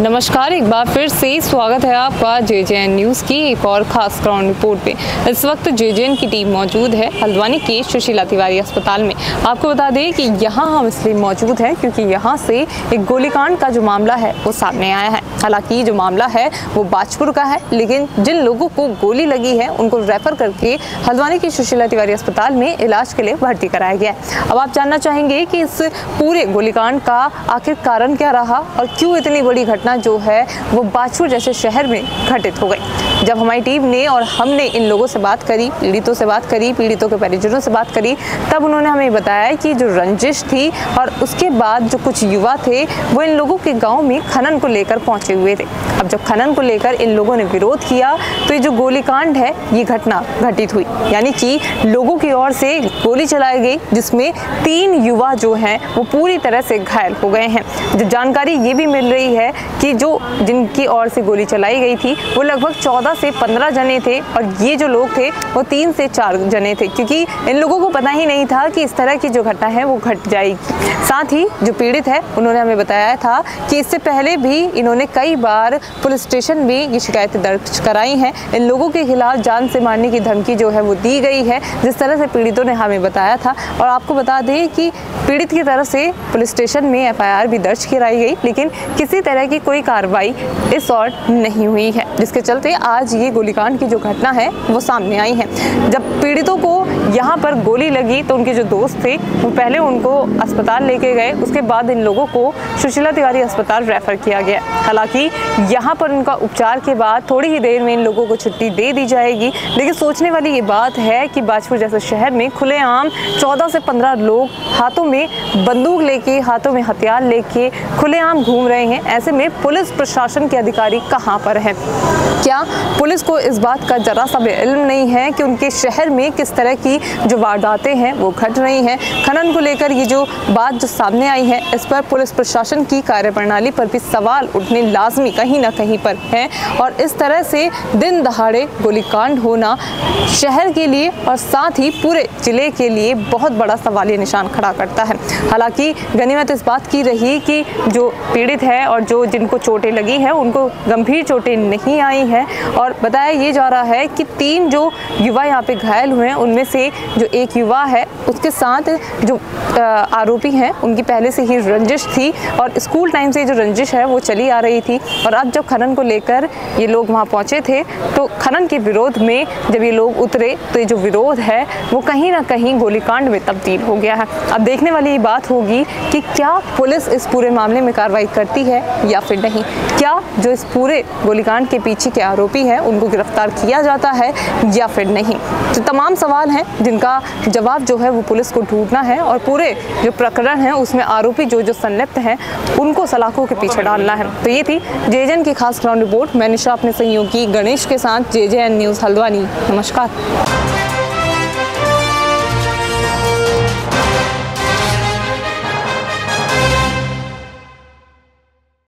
नमस्कार, एक बार फिर से स्वागत है आपका जे जे एन न्यूज़ की एक और खास ग्राउंड रिपोर्ट पे। इस वक्त जे जे एन की टीम मौजूद है हल्द्वानी के सुशीला तिवारी अस्पताल में। आपको बता दें कि यहाँ हम इसलिए मौजूद हैं क्योंकि यहाँ से एक गोलीकांड का जो मामला है, वो सामने आया है। हालाँकि जो मामला है, वो बाजपुर का है, लेकिन जिन लोगों को गोली लगी है, उनको रेफर करके हल्द्वानी के सुशीला तिवारी अस्पताल में इलाज के लिए भर्ती कराया गया है। अब आप जानना चाहेंगे कि इस पूरे गोलीकांड का आखिर कारण क्या रहा और क्यों इतनी बड़ी घटना जो है, वो बाजपुर जैसे शहर में घटित हो गई। जब हमारी टीम ने और हमने इन लोगों से बात करी, पीड़ितों से बात करी, पीड़ितों के परिजनों से बात करी, तब उन्होंने हमें बताया कि जो रंजिश थी और उसके बाद जो कुछ युवा थे, वो इन लोगों के गाँव में खनन को लेकर पहुँचे हुए थे। अब जब खनन को लेकर इन लोगों ने विरोध किया तो ये जो गोलीकांड है, ये घटना घटित हुई। यानी कि लोगों की ओर से गोली चलाई गई, जिसमें तीन युवा जो हैं, वो पूरी तरह से घायल हो गए हैं। जो जानकारी ये भी मिल रही है कि जो जिनकी ओर से गोली चलाई गई थी, वो लगभग 14 से 15 जने थे और ये जो लोग थे, वो तीन से चार जने थे। क्योंकि इन लोगों को पता ही नहीं था कि इस तरह की जो घटना है, वो घट जाएगी। साथ ही जो पीड़ित है, उन्होंने हमें बताया था कि इससे पहले भी इन्होंने कई बार पुलिस स्टेशन में ये शिकायतें दर्ज कराई हैं। इन लोगों के खिलाफ जान से मारने की धमकी जो है, वो दी गई है, जिस तरह से पीड़ितों ने हमें बताया था। और आपको बता दें कि पीड़ित की तरफ़ से पुलिस स्टेशन में एफआईआर भी दर्ज कराई गई, लेकिन किसी तरह की कोई कार्रवाई इस और नहीं हुई है, जिसके चलते आज ये गोलीकांड की जो घटना है, वो सामने आई है। जब पीड़ितों को यहाँ पर गोली लगी तो उनके जो दोस्त थे, वो पहले उनको अस्पताल लेके गए, उसके बाद इन लोगों को सुशीला तिवारी अस्पताल रेफर किया गया। हालाँकि यहाँ पर उनका उपचार के बाद थोड़ी ही देर में इन लोगों को छुट्टी दे दी जाएगी, लेकिन सोचने वाली ये बात है कि बाजपुर जैसे शहर में खुलेआम 14 से 15 लोग हाथों में बंदूक लेके, हाथों में हथियार लेके खुलेआम घूम रहे हैं। ऐसे में पुलिस प्रशासन के अधिकारी कहाँ पर हैं? क्या पुलिस को इस बात का जरा सा भी इल्म नहीं है कि उनके शहर में किस तरह की जो वारदातें हैं, वो घट रही हैं? खनन को लेकर ये जो बात जो सामने आई है, इस पर पुलिस प्रशासन की कार्यप्रणाली पर भी सवाल उठने लाजमी कहीं ना कहीं पर है। और इस तरह से दिन दहाड़े गोलीकांड होना शहर के लिए और साथ ही पूरे ज़िले के लिए बहुत बड़ा सवालिया निशान खड़ा करता है। हालाँकि गनीमत इस बात की रही कि जो पीड़ित है और जो जिनको चोटें लगी हैं, उनको गंभीर चोटें नहीं आई हैं और बताया ये जा रहा है कि तीन जो युवा यहाँ पे घायल हुए हैं, उनमें से जो एक युवा है, उसके साथ जो आरोपी हैं, उनकी पहले से ही रंजिश थी और स्कूल टाइम से जो रंजिश है वो चली आ रही थी और अब जब खनन को लेकर ये लोग वहाँ पहुँचे थे तो खनन के विरोध में जब ये लोग उतरे तो ये जो विरोध है, वो कहीं ना कहीं गोलीकांड में तब्दील हो गया है। अब देखने वाली ये बात होगी कि क्या पुलिस इस पूरे मामले में कार्रवाई करती है या फिर नहीं क्या जो इस पूरे गोलीकांड के पीछे के आरोपी हैं, उनको गिरफ़्तार किया जाता है या फिर नहीं? तो तमाम सवाल हैं, जिनका जवाब जो है वो पुलिस को ढूंढना है और पूरे जो प्रकरण है, उसमें आरोपी जो जो संलिप्त हैं, उनको सलाखों के पीछे डालना है। तो ये थी जेजन की खास ग्राउंड रिपोर्ट। मैं निशा, अपने सहयोगी गणेश के साथ J J N news Haldwani. नमस्कार।